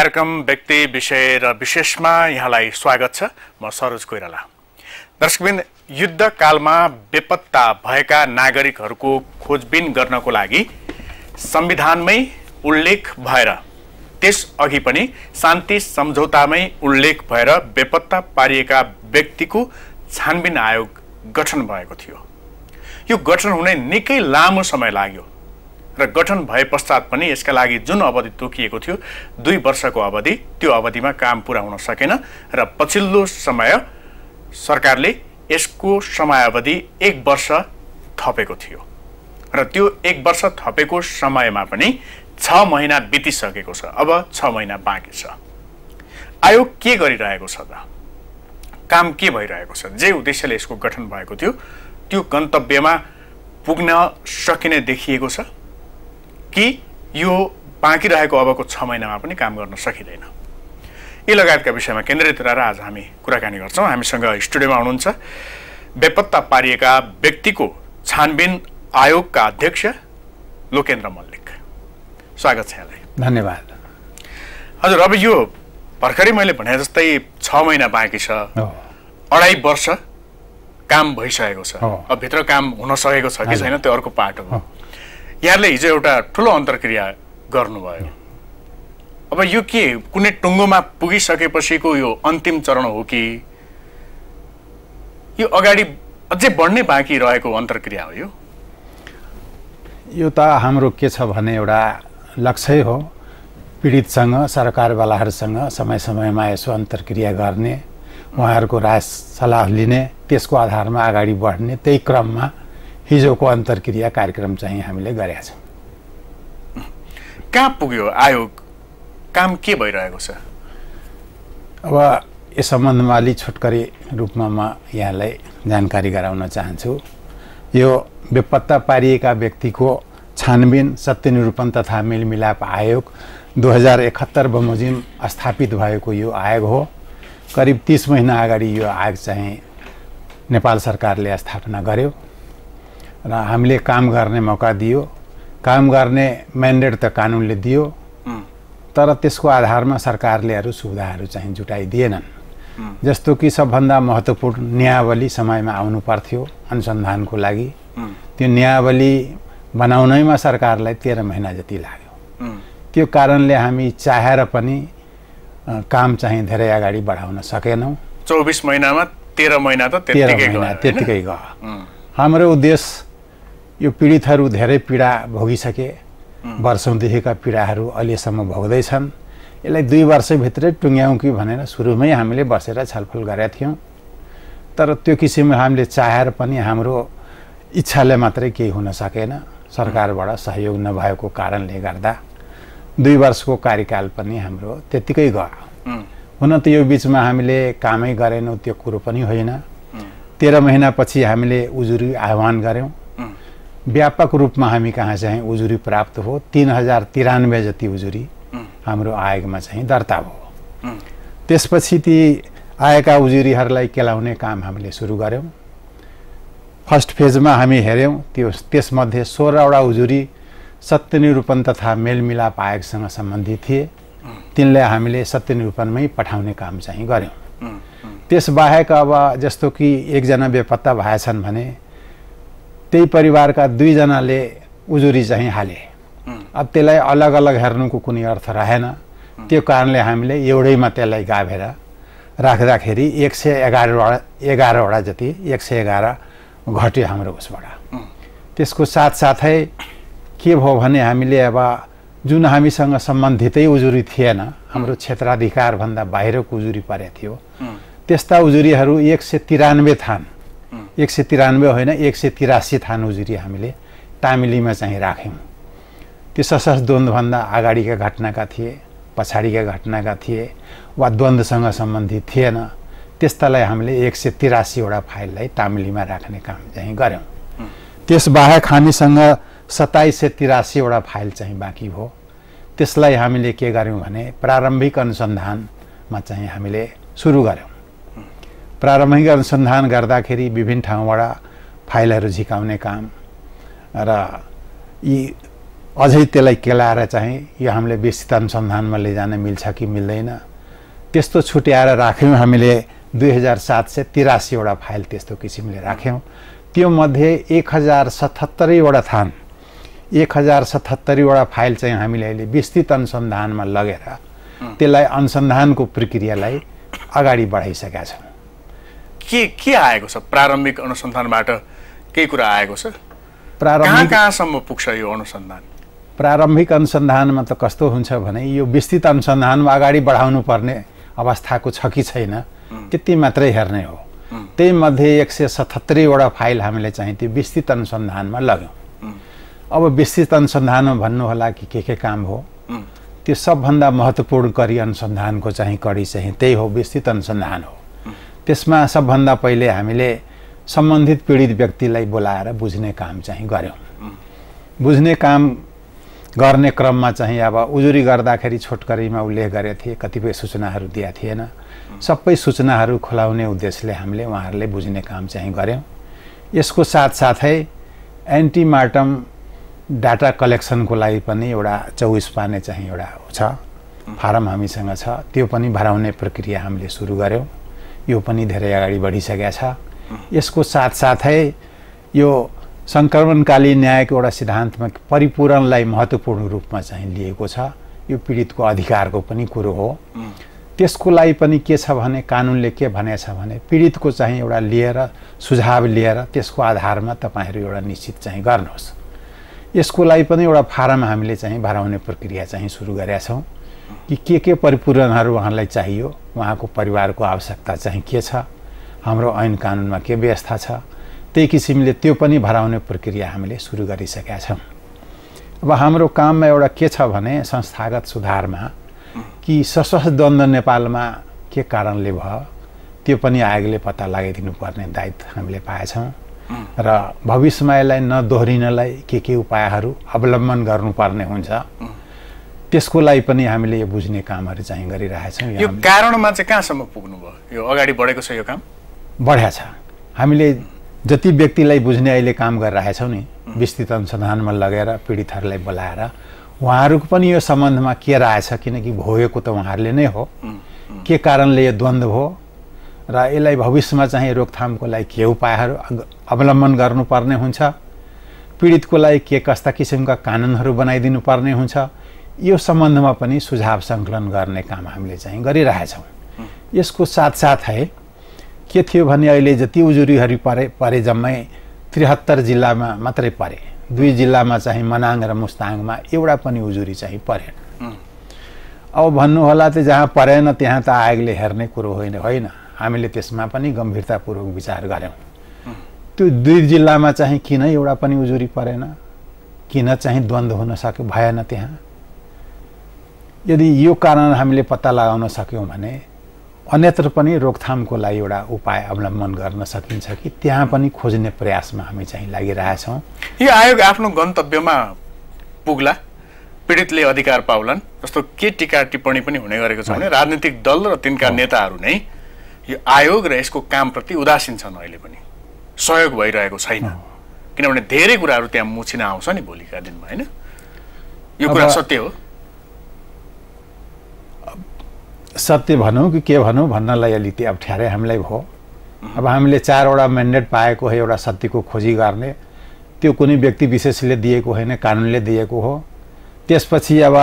कार्यक्रम व्यक्ति विषय र विशेषमा यहाँलाई स्वागत छ। म सरोज कोइराला। दर्शकबिन युद्धकालमा बेपत्ता भएका नागरिकहरूको खोजबिन गर्नको लागि संविधानमै उल्लेख भएर त्यसअघि पनि शान्ति सम्झौतामै उल्लेख भएर बेपत्ता पारिएका व्यक्तिको छानबिन आयोग गठन भएको थियो। यो गठन हुने निकै लामो समय लाग्यो। र गठन भए पश्चात पनि यसका लागि जुन अवधि तोकिएको थियो दुई वर्षको अवधि त्यो अवधिमा काम पुरा हुन सकेन र पछिल्लो समय सरकारले यसको समयावधि एक वर्ष थपेको थियो र त्यो एक वर्ष थपेको समयमा पनि छ महिना बितिसकेको छ। अब छ महिना बाँकी छ। आयोग के गरिरहेको छ त? काम के भइरहेको छ? जे उद्देश्यले यसको गठन भएको थियो त्यो गन्तव्यमा पुग्न सकिने देखिएको छ। कि यो बाँकी रहेको अबको छ महिनामा पनि काम गर्न सकिँदैन। यी लगायतका विषयमा केन्द्रित रहेर आज हामी कुराकानी गर्छौँ। हामीसँग स्टुडियोमा हुनुहुन्छ बेपत्ता पारिएका व्यक्तिको छानबिन आयोगका अध्यक्ष लोकेन्द्र मल्लिक। स्वागत छ यहाँलाई। धन्यवाद। हजुर अब यो भर्खरै मैले भने जस्तै छ महिना बाँकी छ अढाई वर्ष काम भइसकेको छ। अब भित्र काम हुन सकेको छ कि। छैन त्यो अर्को पाटो हो। यहाँले हिजो एउटा ठुलो अन्तर्क्रिया गर्नुभयो। अब यो के? कुनै टुङ्गोमा पुगिसकेपछिको यो अन्तिम चरण हो कि? यो अगाडि अझै बढ्नै बाँकी रहेको अन्तर्क्रिया हो यो। यो त हाम्रो के छ भने एउटा लक्ष्य हो। पीडितसँग सरकारवालाहरूसँग समय समयमा यसो अन्तर्क्रिया गर्ने उहाँहरूको राय सल्लाह लिने त्यसको आधारमा अगाडि बढ्ने त्यही क्रममा हिजोको अन्तर्क्रिया कार्यक्रम चाहिँ हामीले गरेका छौँ। कहाँ पुग्यो? आयोग काम के भइरहेको छ? अब यस सम्बन्धमा अलि छोटकरी रूपमा म यहाँलाई जानकारी गराउन चाहन्छु। यो बेपत्ता पारिएका व्यक्तिको छानबिन सत्यनिरूपण तथा मेलमिलाप आयोग दुई हजार एकहत्तर बमोजिम स्थापित भएको यो आयोग हो। करिब तिस महिना अगाडि यो आयोग चाहिँ नेपाल सरकारले स्थापना गर्यो। र हामीले काम गर्ने मौका दियो। काम गर्ने म्यान्डेट त कानुनले दियो। तर त्यसको आधारमा सरकारले अरू सुविधाहरू चाहिँ जुटाइदिएनन्। जस्तो कि सबभन्दा महत्त्वपूर्ण नियावली समयमा आउनु पर्थ्यो अनुसन्धानको लागि। त्यो नियावली बनाउनैमा सरकारलाई तेह्र महिना जति लाग्यो। त्यो कारणले हामी चाहेर पनि काम चाहिँ धेरै अगाडि बढाउन सकेनौँ। चौबिस महिनामा तेह्र महिना त तेह्र महिना होइन? त्यत्तिकै गयो। हाम्रो उद्देश्य यो पीडितहरू धेरै पीडा भोगिसके वर्षौँदेखिका पीडाहरू अहिलेसम्म भोग्दैछन्। यसलाई दुई वर्षभित्रै टुङ्ग्याउँ कि भनेर सुरुमै हामीले बसेर छलफल गरेका थियौँ। तर त्यो किसिमले हामीले चाहेर पनि हाम्रो इच्छाले मात्रै केही हुन सकेन। सरकारबाट सहयोग नभएको कारणले गर्दा दुई वर्षको कार्यकाल पनि हाम्रो त्यत्तिकै गयो। हुन त यो बिचमा हामीले कामै गरेनौँ त्यो कुरो पनि होइन। तेह्र महिनापछि हामीले उजुरी आह्वान गऱ्यौँ। व्यापक रूपमा हामी कहाँ चाहिँ उजुरी प्राप्त हो? तिन हजार तिरानब्बे जति उजुरी हाम्रो आयोगमा चाहिँ दर्ता भयो। त्यसपछि ती आएका उजुरीहरूलाई केलाउने काम हामीले सुरु गऱ्यौँ। फर्स्ट फेजमा हामी हेऱ्यौँ त्यो त्यसमध्ये सोह्रवटा उजुरी सत्यनिरूपण तथा मेलमिलाप आयोगसँग सम्बन्धित थिए। तिनलाई हामीले सत्यनिरूपणमै पठाउने काम चाहिँ गऱ्यौँ। त्यसबाहेक अब जस्तो कि एकजना बेपत्ता भएछन् भने त्यही परिवारका दुईजनाले उजुरी चाहिँ हाले। अब त्यसलाई अलग अलग हेर्नुको कुनै अर्थ रहेन। त्यो कारणले हामीले एउटैमा त्यसलाई गाभेर राख्दाखेरि एक सय एघारवटा एघारवटा जति एक सय एघार घट्यो हाम्रो उसबाट। त्यसको साथसाथै के भयो भने हामीले अब जुन हामीसँग सम्बन्धितै उजुरी थिएन हाम्रो क्षेत्राधिकारभन्दा बाहिरको उजुरी परेको थियो। त्यस्ता उजुरीहरू एक सय तिरानब्बे थान। एक सय तिरानब्बे होइन एक सय तिरासी थान उजुरी हामीले तामिलीमा चाहिँ राख्यौँ। त्यो सशस्त्र द्वन्द्वभन्दा अगाडिका घटनाका थिए पछाडिका घटनाका थिए वा द्वन्द्वसँग सम्बन्धित थिएन त्यस्तालाई हामीले एक सय तिरासीवटा फाइललाई तामिलीमा राख्ने काम चाहिँ गऱ्यौँ। त्यसबाहेक हामीसँग सत्ताइस सय तिरासीवटा फाइल चाहिँ बाँकी भयो। त्यसलाई हामीले के गर्यौँ भने प्रारम्भिक अनुसन्धानमा चाहिँ हामीले सुरु गऱ्यौँ। प्रारम्भिक अनुसन्धान गर्दाखेरि विभिन्न ठाउँबाट फाइलहरू झिकाउने काम र यी अझै त्यसलाई केलाएर चाहिँ यो हामीले विस्तृत अनुसन्धानमा लैजान मिल्छ कि मिल्दैन। त्यस्तो छुट्याएर राख्यौँ हामीले दुई हजार सात सय तिरासीवटा फाइल त्यस्तो किसिमले राख्यौँ। त्यो मध्ये एक हजार सतहत्तरैवटा थान। एक हजार सतहत्तरीवटा फाइल चाहिँ हामीले अहिले विस्तृत अनुसन्धानमा लगेर त्यसलाई अनुसन्धानको प्रक्रियालाई अगाडि बढाइसकेका छौँ के के आएको छ? प्रारम्भिक अनुसन्धानबाट केही कुरा आएको छ? प्रारम्भिक कहाँसम्म पुग्छ यो अनुसन्धान? प्रारम्भिक अनुसन्धानमा त कस्तो हुन्छ भने यो विस्तृत अनुसन्धानमा अगाडि बढाउनु पर्ने अवस्थाको छ कि छैन त्यति मात्रै हेर्ने हो। त्यही मध्ये एक सय सतहत्तरीवटा फाइल हामीले चाहिँ त्यो विस्तृत अनुसन्धानमा लग्यौँ। अब विस्तृत अनुसन्धानमा भन्नुहोला कि के के काम हो? त्यो सबभन्दा महत्त्वपूर्ण करी अनुसन्धानको चाहिँ कडी चाहिँ त्यही हो विस्तृत अनुसन्धान हो। त्यसमा सबभन्दा पहिले हामीले सम्बन्धित पीडित व्यक्तिलाई बोलाएर बुझ्ने काम चाहिँ गऱ्यौँ। बुझ्ने काम गर्ने क्रममा चाहिँ अब उजुरी गर्दाखेरि छोटकरीमा उल्लेख गरेका थिए कतिपय सूचनाहरू दिएका थिएन। सबै सूचनाहरू खुलाउने उद्देश्यले हामीले उहाँहरूले बुझ्ने काम चाहिँ गऱ्यौँ। यसको साथसाथै एन्टिमार्टम डाटा कलेक्सनको लागि पनि एउटा चौबिस पाने चाहिँ एउटा छ। फारम हामीसँग छ। त्यो पनि भराउने प्रक्रिया हामीले सुरु गऱ्यौँ। यो पनि धेरै अगाडि बढिसकेका छ। यसको साथसाथै यो सङ्क्रमणकालीन न्यायको एउटा सिद्धान्तमा परिपूरणलाई महत्त्वपूर्ण रूपमा चाहिँ लिएको छ। यो पीडितको अधिकारको पनि कुरो हो। त्यसको लागि पनि के छ भने कानुनले के भनेछ भने पीडितको चाहिँ एउटा लिएर सुझाव लिएर त्यसको आधारमा तपाईँहरू एउटा निश्चित चाहिँ गर्नुहोस्। यसको लागि पनि एउटा फारम हामीले चाहिँ भराउने प्रक्रिया चाहिँ सुरु गरेका छौँ कि के के परिपूरणहरू उहाँलाई चाहियो। उहाँको परिवारको आवश्यकता चाहिँ के छ? हाम्रो ऐन कानुनमा के व्यवस्था छ? त्यही किसिमले त्यो पनि भराउने प्रक्रिया हामीले सुरु गरिसकेका छौँ। अब हाम्रो काममा एउटा के छ भने संस्थागत सुधारमा कि सशस्त्र द्वन्द्व नेपालमा के कारणले भयो? त्यो पनि आयोगले पत्ता लगाइदिनु पर्ने दायित्व हामीले पाएछौँ र भविष्यमा यसलाई नदोहोरिनलाई के के उपायहरू अवलम्बन गर्नुपर्ने हुन्छ? त्यसको लागि पनि हामीले यो बुझ्ने कामहरू चाहिँ गरिरहेछौँ। यो कारणमा चाहिँ कहाँसम्म पुग्नु भयो यो अगाडि बढेको छ यो काम? बढ्या छ। हामीले जति व्यक्तिलाई बुझ्ने अहिले काम गरिरहेछौँ नि विस्तृत अनुसन्धानमा लगेर पीडितहरूलाई बोलाएर उहाँहरूको पनि यो सम्बन्धमा के रहेछ किनकि भोगेको त उहाँहरूले नै हो। के कारणले यो द्वन्द्व हो र यसलाई भविष्यमा चाहिँ रोकथामको लागि के उपायहरू अवलम्बन गर्नुपर्ने हुन्छ? पीडितको लागि के कस्ता किसिमका कानुनहरू बनाइदिनु पर्ने हुन्छ? यो सम्बन्धमा पनि सुझाव सङ्कलन गर्ने काम हामीले चाहिँ गरिरहेछौँ। यसको साथसाथै के थियो भने अहिले जति उजुरीहरू परे परे जम्मै त्रिहत्तर जिल्लामा मात्रै परे। दुई जिल्लामा चाहिँ मनाङ र मुस्ताङमा एउटा पनि उजुरी चाहिँ परेन। अब भन्नु होला त जहाँ परेन त्यहाँ त आयोगले हेर्ने कुरो होइन होइन। हामीले त्यसमा पनि गम्भीरतापूर्वक विचार गऱ्यौँ। त्यो दुई जिल्लामा चाहिँ किन एउटा पनि उजुरी परेन? किन चाहिँ द्वन्द्व हुन सक्यो भएन त्यहाँ? यदि यो कारण हामीले पत्ता लगाउन सक्यौँ भने अन्यत्र पनि रोकथामको लागि एउटा उपाय अवलम्बन गर्न सकिन्छ कि त्यहाँ पनि खोज्ने प्रयासमा हामी चाहिँ लागिरहेछौँ। यो आयोग आफ्नो गन्तव्यमा पुग्ला। पीडितले अधिकार पाउलान्। जस्तो के टिका टिप्पणी पनि हुने गरेको छ भने राजनीतिक दल र तिनका नेताहरू नै यो आयोग र यसको कामप्रति उदासीन छन् अहिले पनि। सहयोग भइरहेको छैन। किनभने धेरै कुराहरू त्यहाँ मुछिन आउँछ नि भोलिका दिनमा होइन? यो कुरा सत्य हो। सत्य भनौँ कि के भनौँ भन्नलाई अलिकति अप्ठ्यारै हामीलाई भयो। अब हामीले चारवटा म्यान्डेट पाएको हो एउटा सत्यको खोजी गर्ने। त्यो कुनै व्यक्ति विशेषले दिएको होइन कानुनले दिएको हो। त्यसपछि अब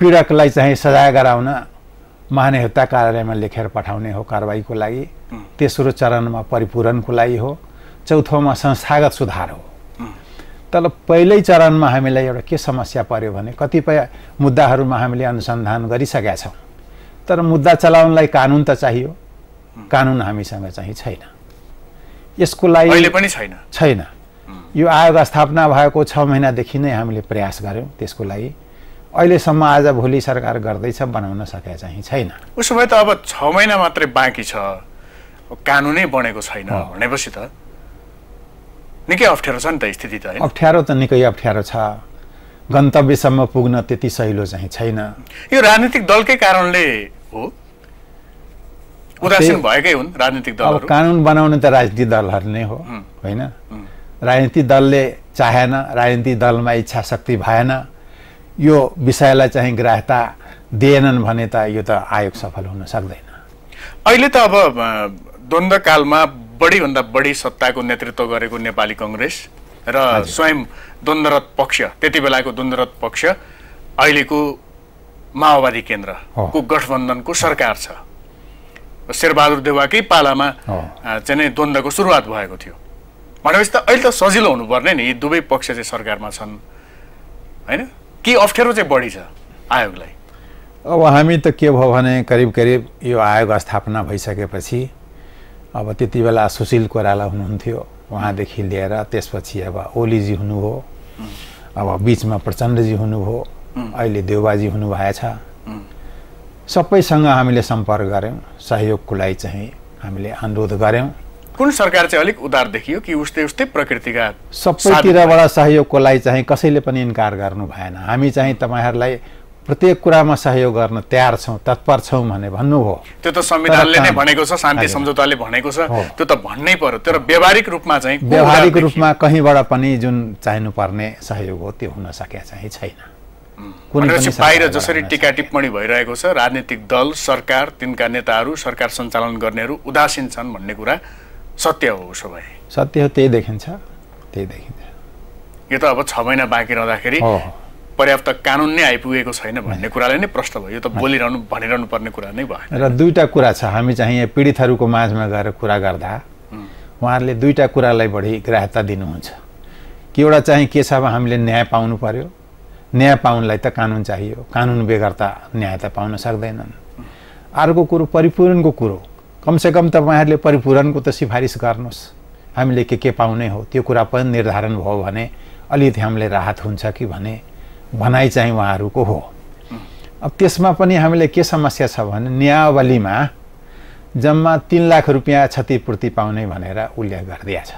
पीडकलाई चाहिँ सजाय गराउन महानियोक्ता कार्यालयमा लेखेर पठाउने हो कारवाहीको लागि। तेस्रो चरणमा परिपूरणको लागि हो। चौथोमा संस्थागत सुधार हो। तर पहिल्यै चरणमा हामीलाई एउटा के समस्या पर्यो भने कतिपय मुद्दाहरूमा हामीले अनुसन्धान गरिसकेका छौँ। तर मुद्दा चलाउनलाई कानुन त चाहियो। कानुन हामीसँग चाहिँ छैन। यसको लागि पनि छैन। छैन। यो आयोग स्थापना भएको छ महिनादेखि नै हामीले प्रयास गऱ्यौँ। त्यसको लागि अहिलेसम्म आज भोलि सरकार गर्दैछ बनाउन सकेका चाहिँ छैन। उसो भए त अब छ महिना मात्रै बाँकी छ। कानुनै बनेको छैन भनेपछि त निकै अप्ठ्यारो छ नि त स्थिति त अप्ठ्यारो त निकै अप्ठ्यारो छ। गन्तव्यसम्म पुग्न त्यति सहिलो चाहिँ छैन। यो राजनीतिक दलकै कारणले हो? उदासीन भएकै हुन् राजनीतिक अब दलहरू। कानुन बनाउने त राजनीतिक दलहरू नै हो होइन? राजनीतिक दलले चाहेन राजनीतिक दलमा इच्छा शक्ति भएन। यो विषयलाई चाहिँ ग्राह्यता दिएनन् भने त यो त आयोग सफल हुन सक्दैन। अहिले त अब द्वन्द्वकालमा बढीभन्दा बढी सत्ताको नेतृत्व गरेको नेपाली कङ्ग्रेस र स्वयं द्वन्द्वरत पक्ष त्यति बेलाको द्वन्द्वरत पक्ष अहिलेको माओवादी केन्द्रको गठबन्धनको सरकार छ। शेरबहादुर देवाकै पालामा चाहिँ नै द्वन्द्वको सुरुवात भएको थियो। भनेपछि त अहिले त सजिलो हुनुपर्ने नि यी दुवै पक्ष चाहिँ सरकारमा छन्। होइन? के अप्ठ्यारो चाहिँ बढी छ आयोगलाई? अब हामी त के भयो भने करिब करिब यो आयोग स्थापना भइसकेपछि अब त्यति बेला सुशील कोइराला हुनुहुन्थ्यो उहाँदेखि लिएर त्यसपछि अब ओलीजी हुनुभयो। अब बिचमा प्रचण्डजी हुनुभयो। अहिले देउबाजी हुनुभएछ। सबैसँग हामीले सम्पर्क गऱ्यौँ। सहयोगको लागि चाहिँ हामीले अनुरोध गऱ्यौँ। कुन सरकार चाहिँ अलिक उदार देखियो कि उस्तै उस्तै प्रकृतिका सबैतिरबाट सहयोगको लागि चाहिँ कसैले पनि इन्कार गर्नु भएन। हामी चाहिँ तपाईँहरूलाई प्रत्येक कुरामा सहयोग गर्न तयार छौँ तत्पर छौँ भने भन्नुभयो। त्यो त संविधानले नै भनेको छ शान्ति। सम्झौताले भनेको छ। त्यो त भन्नै पर्यो। तर व्यावहारिक रूपमा चाहिँ व्यावहारिक रूपमा कहीँबाट पनि जुन चाहिनुपर्ने सहयोग हो त्यो हुन सकेका चाहिँ छैन। बाहिर जसरी टिका टिप्पणी भइरहेको छ राजनीतिक दल सरकार तिनका नेताहरू सरकार सञ्चालन गर्नेहरू उदासीन छन् भन्ने कुरा सत्य हो उसो भए सत्य हो त्यही देखिन्छ। त्यही देखिन्छ। यो त अब छ महिना बाँकी रहँदाखेरि पर्याप्त कानुन नै आइपुगेको छैन भन्ने कुराले नै प्रश्न भयो। यो त बोलिरहनु भनिरहनु पर्ने कुरा नै भयो र दुईवटा कुरा छ। हामी चाहिँ यहाँ पीडितहरूको माझमा गएर कुरा गर्दा उहाँहरूले दुईवटा कुरालाई बढी ग्राह्यता दिनुहुन्छ। कि एउटा चाहिँ के छ अब हामीले न्याय पाउनु पर्यो? न्याय पाउनलाई त कानुन चाहियो। कानुन बेगर त न्याय त पाउन सक्दैनन्। अर्को कुरो परिपूरणको कुरो। कमसेकम तपाईँहरूले परिपूरणको त सिफारिस गर्नुहोस्। हामीले के के पाउने हो? त्यो कुरा पनि निर्धारण भयो भने अलिकति हामीलाई राहत हुन्छ कि भने भनाइ चाहिँ उहाँहरूको हो। अब त्यसमा पनि हामीले के समस्या छ भने नियावलीमा जम्मा तिन लाख रुपियाँ क्षतिपूर्ति पाउने भनेर उल्लेख गरिदिएको छ।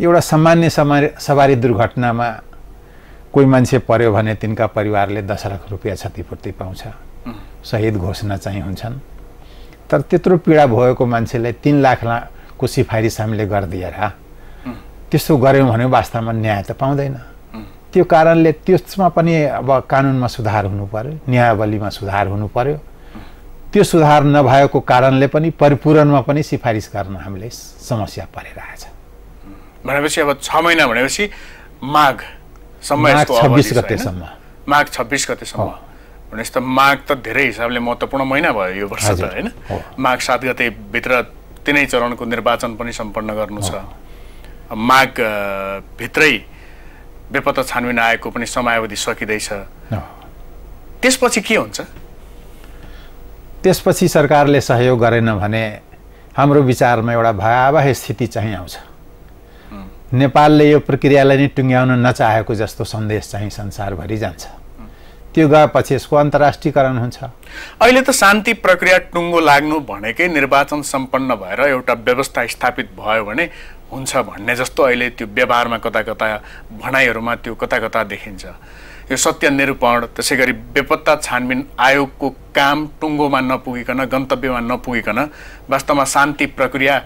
एउटा सामान्य सवारी दुर्घटनामा कोही मान्छे पर्यो भने तिनका परिवारले दस लाख रुपियाँ क्षतिपूर्ति पाउँछ। शहीद घोषणा चाहिँ हुन्छन्। तर त्यत्रो पीडा भएको मान्छेलाई तिन लाख लाखको सिफारिस हामीले गरिदिएर त्यस्तो गऱ्यौँ भने वास्तवमा न्याय त पाउँदैन। त्यो कारणले त्यसमा पनि अब कानुनमा सुधार हुनु पर्यो न्यायावलीमा सुधार हुनु पर्यो। त्यो सुधार नभएको कारणले पनि परिपूरणमा पनि सिफारिस गर्न हामीले समस्या परिरहेछ। भनेपछि अब छ महिना भनेपछि माघ समय माघ छब्बिस? गतेसम्म। माघ छब्बिस गतेसम्म। भनेपछि त माघ त धेरै हिसाबले महत्त्वपूर्ण महिना भयो यो वर्ष त होइन। माघ सात गतेभित्र तिनै चरणको निर्वाचन पनि सम्पन्न गर्नु छ। अब माघ अ, भित्रै बेपत्ता छानबिन आयोगको पनि समयावधि सकिँदैछ। त्यसपछि के हुन्छ? त्यसपछि सरकारले सहयोग गरेन भने हाम्रो विचारमा एउटा भयावह स्थिति चाहिँ आउँछ। नेपालले यो प्रक्रियालाई नै टुङ्ग्याउन नचाहेको जस्तो सन्देश चाहिँ संसारभरि जान्छ। त्यो गएपछि यसको अन्तर्राष्ट्रियकरण हुन्छ। अहिले त शान्ति प्रक्रिया टुङ्गो लाग्नु भनेकै निर्वाचन सम्पन्न भएर एउटा व्यवस्था स्थापित भयो भने हुन्छ भन्ने जस्तो अहिले त्यो व्यवहारमा कता कता भनाइहरूमा त्यो कता कता देखिन्छ। यो सत्य निरूपण त्यसै गरी बेपत्ता छानबिन आयोगको काम टुङ्गोमा नपुगिकन गन्तव्यमा नपुगिकन वास्तवमा शान्ति प्रक्रिया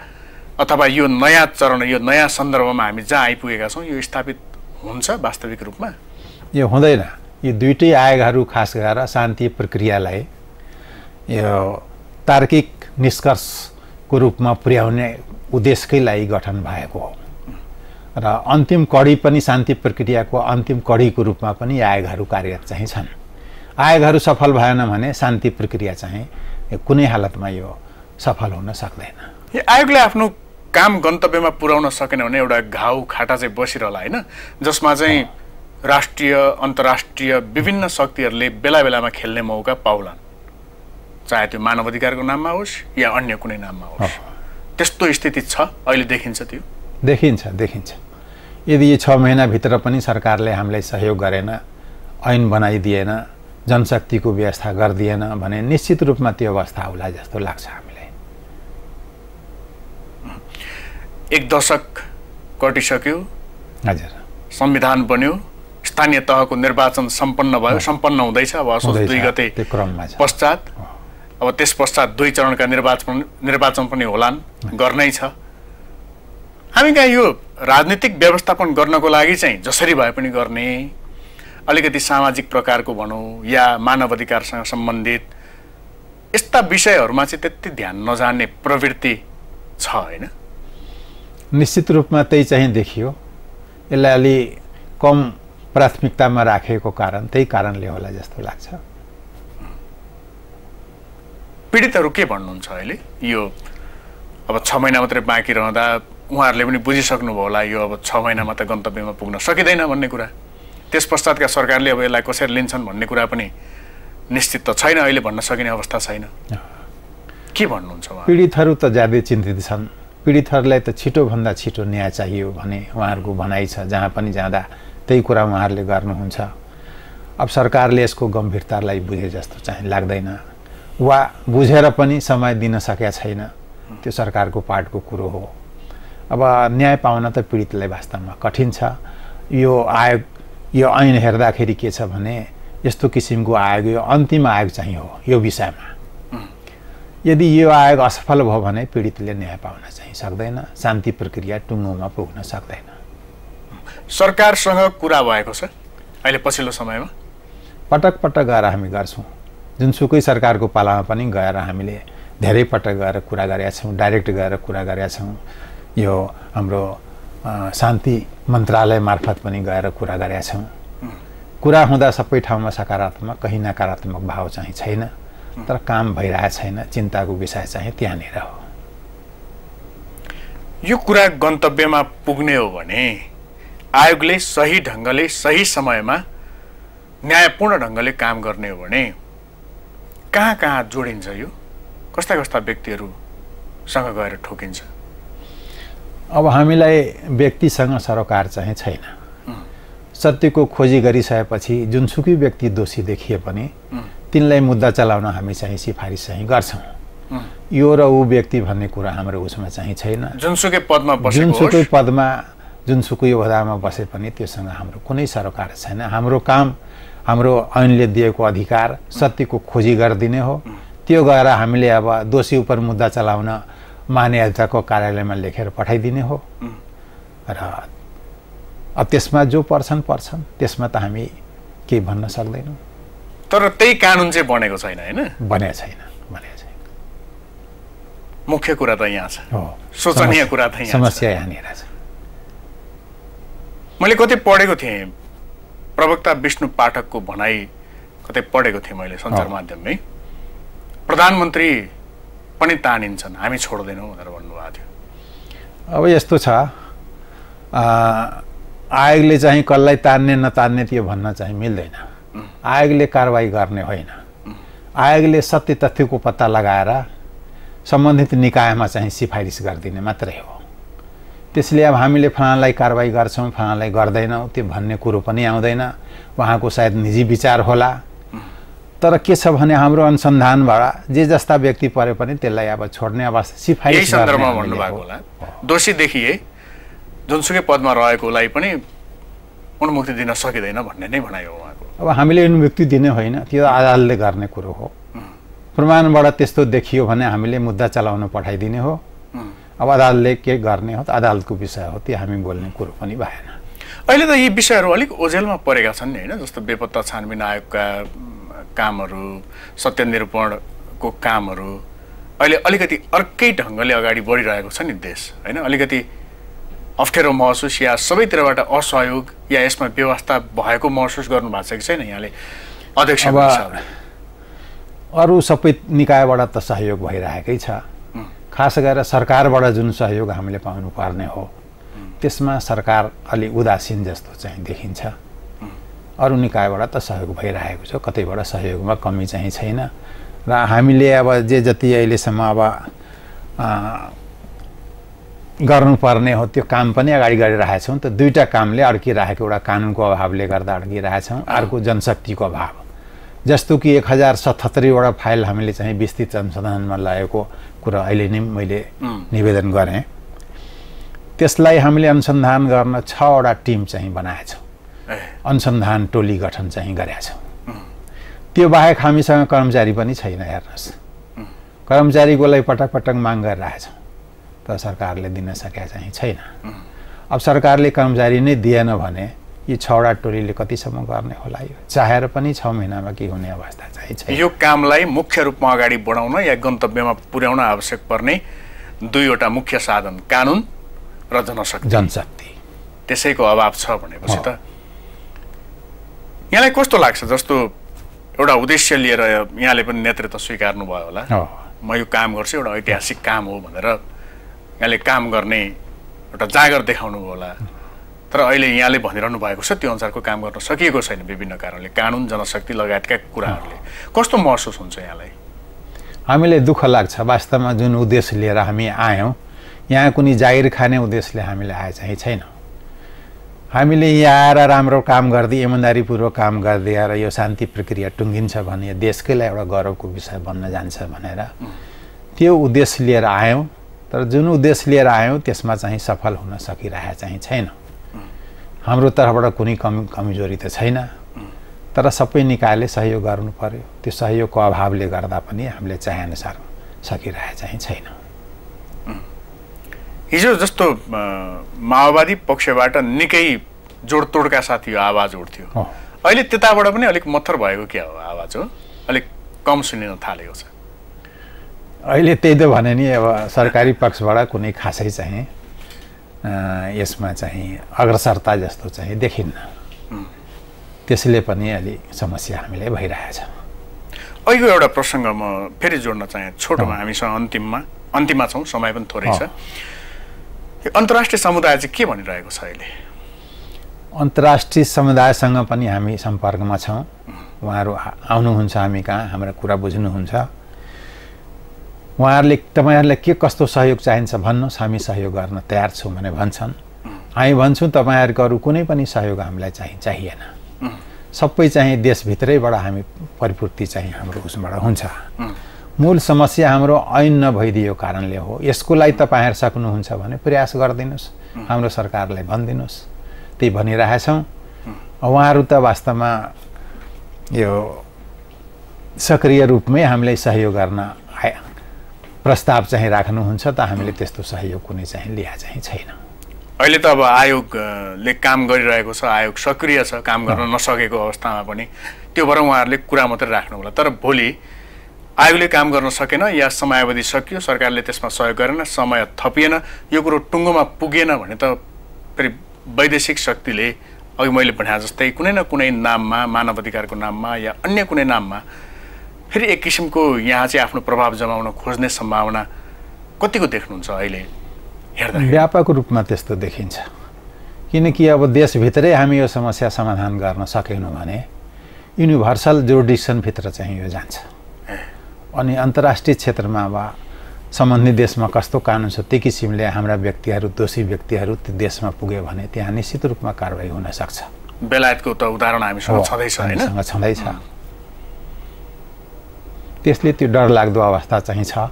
अथवा यो नयाँ चरण यो नयाँ सन्दर्भमा हामी जहाँ आइपुगेका छौँ यो स्थापित हुन्छ वास्तविक रूपमा? यो हुँदैन। यो दुइटै आयोगहरू खास गरेर शान्ति प्रक्रियालाई यो तार्किक निष्कर्षको रूपमा पुर्याउने उद्देश्यकै लागि गठन भएको हो। र अन्तिम कडी पनि शान्ति प्रक्रियाको अन्तिम कडीको रूपमा पनि आयोगहरू कार्यरत चाहिँ छन्। आयोगहरू सफल भएन भने शान्ति प्रक्रिया चाहिँ कुनै हालतमा यो सफल हुन सक्दैन। यो आयोगले आफ्नो काम गन्तव्यमा पुर्याउन सकेन भने एउटा घाउ खाटा चाहिँ बसिरहला होइन जसमा चाहिँ राष्ट्रिय अन्तर्राष्ट्रिय विभिन्न शक्तिहरूले बेला बेलामा खेल्ने मौका पाउलान्। चाहे त्यो मानव अधिकारको नाममा होस् या अन्य कुनै नाममा होस्। त्यस्तो स्थिति छ? अहिले देखिन्छ त्यो। देखिन्छ देखिन्छ। यदि यो छ महिनाभित्र पनि सरकारले हामीलाई सहयोग गरेन ऐन बनाइदिएन जनशक्तिको व्यवस्था गरिदिएन भने निश्चित रूपमा त्यो अवस्था आउला जस्तो लाग्छ हामीलाई। एक दशक कटिसक्यो। हजुर। संविधान बन्यो। स्थानीय तहको निर्वाचन सम्पन्न भयो सम्पन्न हुँदैछ। अब असोज दुई गते क्रममा पश्चात अब त्यस पश्चात दुई चरणका निर्वाचन निर्वाचन पनि होलान्। गर्नै छ। हामी कहाँ यो राजनीतिक व्यवस्थापन गर्नको लागि चाहिँ जसरी भए पनि गर्ने अलिकति सामाजिक प्रकारको भनौँ या मानव अधिकारसँग सम्बन्धित यस्ता विषयहरूमा चाहिँ त्यति ध्यान नजाने प्रवृत्ति छ होइन? निश्चित रूपमा त्यही चाहिँ देखियो। यसलाई अलि कम प्राथमिकतामा राखेको कारण त्यही कारणले होला जस्तो लाग्छ। पीडितहरू के भन्नुहुन्छ अहिले? यो अब छ महिना मात्रै बाँकी रहँदा उहाँहरूले पनि बुझिसक्नुभयो होला यो अब छ महिनामा त गन्तव्यमा पुग्न सकिँदैन भन्ने कुरा। त्यस पश्चातका सरकारले अब यसलाई कसरी लिन्छन् भन्ने कुरा पनि निश्चित त छैन अहिले भन्न सकिने अवस्था छैन। के भन्नुहुन्छ पीडितहरू त ज्यादै चिन्तित छन्। पीडितहरूलाई त छिटोभन्दा छिटो न्याय चाहियो भने उहाँहरूको भनाइ छ जहाँ पनि जाँदा त्यही कुरा उहाँहरूले गर्नुहुन्छ। अब सरकारले यसको गम्भीरतालाई बुझे जस्तो चाहिँ लाग्दैन। वा बुझेर पनि समय दिन सकेका छैन। त्यो सरकारको पार्टको कुरो हो। अब न्याय पाउन त पीडितलाई वास्तवमा कठिन छ। यो आयोग यो ऐन हेर्दाखेरि के छ भने यस्तो किसिमको आयोग यो अन्तिम आयोग चाहिँ हो यो विषयमा। यदि यो आयोग असफल भयो भने पीडितले न्याय पाउन चाहिँ सक्दैन शान्ति प्रक्रिया टुङ्गोमा पुग्न सक्दैन। सरकारसँग कुरा भएको छ अहिले पछिल्लो समयमा? पटक पटक गएर हामी गर्छौँ। जुनसुकै सरकारको पालामा पनि गएर हामीले धेरै पटक गएर कुरा गरेका छौँ डाइरेक्ट गएर कुरा गरेका छौँ। यो हाम्रो शान्ति मन्त्रालय मार्फत पनि गएर कुरा गरेका छौँ। कुरा हुँदा सबै ठाउँमा सकारात्मक कहीँ नकारात्मक भाव चाहिँ छैन। तर काम भइरहेको छैन चिन्ताको विषय चाहिँ त्यहाँनिर हो। यो कुरा गन्तव्यमा पुग्ने हो भने आयोगले सही ढङ्गले सही समयमा न्यायपूर्ण ढङ्गले काम गर्ने हो भने कहाँ कहाँ जोडिन्छ यो? कस्ता कस्ता व्यक्तिहरूसँग गएर ठोकिन्छ? अब हामीलाई व्यक्तिसँग सरोकार चाहिँ छैन। सत्यको खोजी गरिसकेपछि जुनसुकै व्यक्ति दोषी देखिए पनि तिनलाई मुद्दा चलाउन हामी चाहिँ सिफारिस चाहिँ गर्छौँ। यो र ऊ व्यक्ति भन्ने कुरा हाम्रो उसमा चाहिँ छैन। जुनसुकै पदमा जुनसुकै पदमा जुनसुकै ओहदामा बसे पनि त्योसँग हाम्रो कुनै सरोकार छैन। हाम्रो काम हाम्रो ऐनले दिएको अधिकार सत्यको खोजी गरिदिने हो। त्यो गएर हामीले अब दोषी उप मुद्दा चलाउन महानियालको कार्यालयमा लेखेर पठाइदिने हो। र अब त्यसमा जो पर्छन् पर्छन्। त्यसमा त हामी केही भन्न सक्दैनौँ। तर त्यही कानुन चाहिँ बनेको छैन होइन? बनेको छैन बनेको छैन। मुख्य कुरा त यहाँ छ। हो। शोचनीय कुरा त यहाँ। समस्या यहाँनिर छ। मैले कतै पढेको थिएँ प्रवक्ता विष्णु पाठकको भनाइ कतै पढेको थिएँ मैले सञ्चार। माध्यममै। प्रधानमन्त्री पनि तानिन्छन् हामी छोड्दैनौँ भनेर भन्नुभएको थियो। अब यस्तो छ आयोगले चाहिँ कसलाई तान्ने नतान्ने त्यो भन्न चाहिँ मिल्दैन। आयोगले कारवाही गर्ने होइन। आयोगले सत्य तथ्यको पत्ता लगाएर सम्बन्धित निकायमा चाहिँ सिफारिस गरिदिने मात्रै हो। त्यसले अब हामीले फलानालाई कारवाही गर्छौँ फलानालाई गर्दैनौँ त्यो भन्ने कुरो पनि आउँदैन। उहाँको सायद निजी विचार होला। तर के छ भने हाम्रो अनुसन्धानबाट जे जस्ता व्यक्ति परे पनि त्यसलाई अब छोड्ने अवस्था गर्ने सन्दर्भमा भन्नुभएको। होला। दोषी देखिए जुनसुकै पदमा रहेकोलाई पनि उन्मुक्ति दिन सकिँदैन भन्ने नै भनाइ हो उहाँको। अब हामीले अनुमति दिने होइन त्यो अदालतले गर्ने कुरो हो। प्रमाणबाट त्यस्तो देखियो भने हामीले मुद्दा चलाउन पठाइदिने हो। अब अदालतले के गर्ने हो त अदालतको विषय हो त्यो हामी बोल्ने कुरो पनि भएन। अहिले त यी विषयहरू अलिक ओझेलमा परेका छन् नि होइन? जस्तो बेपत्ता छानबिन आयोगका कामहरू सत्य निरूपणको कामहरू। अहिले अलिकति अर्कै ढङ्गले अगाडि बढिरहेको छ नि देश होइन? अलिकति अप्ठ्यारो महसुस या सबैतिरबाट असहयोग या यसमा व्यवस्था भएको महसुस गर्नु भएको छ कि छैन यहाँले? अध्यक्ष अरू सबै निकायबाट त सहयोग भइरहेकै छ। खास गरेर सरकारबाट जुन सहयोग हामीले पाउनु पर्ने हो त्यसमा सरकार अलि उदासीन जस्तो चाहिँ देखिन्छ। अरू निकायबाट त सहयोग भइरहेको छ कतैबाट सहयोगमा कमी चाहिँ छैन। र हामीले अब जे जति अहिलेसम्म अब गर्नुपर्ने हो त्यो काम पनि अगाडि गरिरहेछौँ। त दुईवटा कामले अड्किरहेको एउटा कानुनको अभावले गर्दा अड्किरहेछौँ अर्को जनशक्तिको अभाव। जस्तो कि एक हजार सतहत्तरीवटा फाइल हामीले चाहिँ विस्तृत अनुसन्धानमा लगेको कुरा अहिले नै मैले निवेदन गरेँ। त्यसलाई हामीले अनुसन्धान गर्न छवटा टिम चाहिँ बनाएछौँ अनुसन्धान टोली गठन चाहिँ गरेका छौँ। त्यो बाहेक हामीसँग कर्मचारी पनि छैन हेर्नुहोस्। कर्मचारीको लागि पटक पटक माग गरिरहेछौँ तर सरकारले दिन सकेका चाहिँ छैन। अब सरकारले कर्मचारी नै दिएन भने यो छवटा टोलीले कतिसम्म गर्ने होला यो? चाहेर पनि छ महिनामा के हुने अवस्था चाहिँ छैन। यो कामलाई मुख्य रूपमा अगाडि बढाउन या गन्तव्यमा पुर्याउन आवश्यक पर्ने दुईवटा मुख्य साधन कानुन र जनशक्ति। जनशक्ति। त्यसैको अभाव छ भनेपछि। त यहाँलाई कस्तो लाग्छ जस्तो एउटा उद्देश्य लिएर यहाँले पनि नेतृत्व स्वीकार्नु भयो होला म यो काम गर्छु एउटा ऐतिहासिक काम हो भनेर यहाँले काम गर्ने एउटा जागर देखाउनु होला। तर अहिले यहाँले भनिरहनु भएको छ त्यो अनुसारको काम गर्न सकिएको छैन विभिन्न कारणले कानुन जनशक्ति लगायतका कुराहरूले। कस्तो महसुस हुन्छ यहाँलाई? हामीले दुःख लाग्छ। वास्तवमा जुन उद्देश्य लिएर हामी आयौँ यहाँ कुनै जागिर खाने उद्देश्यले हामीले आए चाहिँ छैन। हामीले यहाँ आएर राम्रो काम गर्दै इमान्दारीपूर्वक काम गर्दै आएर यो शान्ति प्रक्रिया टुङ्गिन्छ भने यो देशकै लागि एउटा गौरवको विषय बन्न जान्छ भनेर त्यो उद्देश्य लिएर आयौँ। तर जुन उद्देश्य लिएर आयौँ त्यसमा चाहिँ सफल हुन सकिरहेको चाहिँ छैन। हाम्रो तर्फबाट कुनै कमी कमजोरी त छैन। तर सबै निकायले सहयोग गर्नु पर्यो। त्यो सहयोगको अभावले गर्दा पनि हामीले चाहेअनुसार सकिरहेको चाहिँ छैन। हिजो जस्तो माओवादी पक्षबाट निकै जोडतोडका साथ यो आवाज उठ्थ्यो। अहिले त्यताबाट पनि अलिक मत्थर भएको क्या हो आवाज हो? अलिक कम सुनिन थालेको छ। अहिले त्यही त भने नि अब सरकारी पक्षबाट कुनै खासै चाहिँ यसमा चाहिँ अग्रसरता जस्तो चाहिँ देखिन्न। त्यसले पनि अलिक समस्या हामीले भइरहेछ अहिलेको एउटा प्रसङ्ग म फेरि जोड्न चाहे छोटोमा हामीसँग अन्तिममा अन्तिममा छौँ समय पनि थोरै छ। यो अन्तर्राष्ट्रिय समुदाय चाहिँ के भनिरहेको छ अहिले? अन्तर्राष्ट्रिय समुदायसँग पनि हामी सम्पर्कमा छौँ। उहाँहरू आउनुहुन्छ हामी कहाँ हाम्रो कुरा बुझ्नुहुन्छ। उहाँहरूले तपाईँहरूलाई के कस्तो सहयोग चाहिन्छ भन्नुहोस् हामी सहयोग गर्न तयार छौँ भने भन्छन्। हामी भन्छौँ तपाईँहरूको अरू कुनै पनि सहयोग हामीलाई चाहिँ चाहिएन। सबै चाहिँ देशभित्रैबाट हामी परिपूर्ति चाहिँ हाम्रो उसबाट हुन्छ। मूल समस्या हाम्रो ऐन नभइदियो कारणले हो। यसको लागि तपाईँहरू सक्नुहुन्छ भने प्रयास गरिदिनुहोस्। हाम्रो सरकारलाई भनिदिनुहोस्। त्यही भनिरहेछौँ। उहाँहरू त वास्तवमा यो सक्रिय रूपमै हामीलाई सहयोग गर्न प्रस्ताव चाहिँ राख्नुहुन्छ त हामीले त्यस्तो सहयोग कुनै चाहिँ लिया चाहिँ छैन। अहिले त अब आयोगले काम गरिरहेको छ आयोग सक्रिय छ काम गर्न नसकेको अवस्थामा पनि त्यो भएर उहाँहरूले कुरा मात्रै राख्नु होला तर भोलि आयोगले काम गर्न सकेन या समयावधि सकियो सरकारले त्यसमा सहयोग गरेन समय थपिएन यो कुरो टुङ्गोमा पुगेन भने त फेरि वैदेशिक शक्तिले अघि मैले भने जस्तै कुनै न कुनै नाममा मानव अधिकारको नाममा या अन्य कुनै नाममा फेरि एक किसिमको यहाँ चाहिँ आफ्नो प्रभाव जमाउन खोज्ने सम्भावना कतिको देख्नुहुन्छ अहिले हेर्दा व्यापक रूपमा त्यस्तो देखिन्छ। किनकि अब देशभित्रै हामी यो समस्या समाधान गर्न सकेनौँ भने युनिभर्सल जुरिडिक्सनभित्र चाहिँ यो जान्छ। अनि अन्तर्राष्ट्रिय क्षेत्रमा अब सम्बन्धित देशमा कस्तो कानुन छ त्यो किसिमले हाम्रा व्यक्तिहरू दोषी व्यक्तिहरू त्यो देशमा पुग्यो भने त्यहाँ निश्चित रूपमा कारवाही हुन सक्छ। बेलायतको त उदाहरण हामीसँग छँदैछ छँदैछ। त्यसले त्यो डरलाग्दो अवस्था चाहिँ छ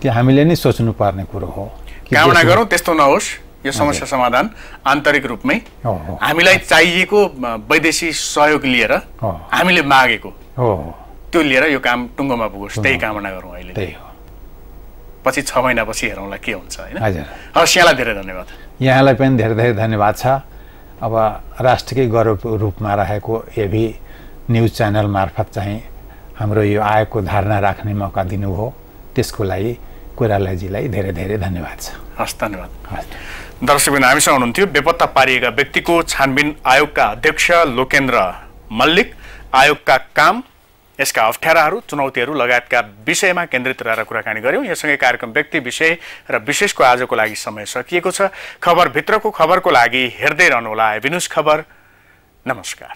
त्यो हामीले नै सोच्नुपर्ने कुरो हो कामना गरौँ त्यस्तो नहोस्। यो समस्या समाधान आन्तरिक रूपमै। हामीलाई चाहिएको वैदेशिक सहयोग लिएर। हामीले मागेको। हो त्यो लिएर यो काम टुङ्गोमा पुगोस्। त्यही कामना गरौँ अहिले। त्यही हो। पछि छ महिनापछि हेरौँला के हुन्छ होइन? हजुर। हवस् यहाँलाई धेरै धन्यवाद। यहाँलाई पनि धेरै धेरै धन्यवाद छ। अब राष्ट्रकै गौरव रूपमा रहेको एभी न्युज च्यानल मार्फत चाहिँ हाम्रो यो आयोगको धारणा राख्ने मौका दिनुभयो त्यसको लागि कोइरालाजीलाई धेरै धेरै धन्यवाद छ। हस् धन्यवाद। हस्। दर्शकबिन हामीसँग हुनुहुन्थ्यो बेपत्ता पारिएका व्यक्तिको छानबिन आयोगका अध्यक्ष लोकेन्द्र मल्लिक आयोगका काम यसका अप्ठ्याराहरू चुनौतीहरू लगायतका विषयमा केन्द्रित रहेर कुराकानी गऱ्यौँ यससँगै कार्यक्रम व्यक्ति विषय र विशेषको आजको लागि समय सकिएको छ। खबरभित्रको खबरको लागि हेर्दै रहनुहोला एभिन्युज खबर। नमस्कार।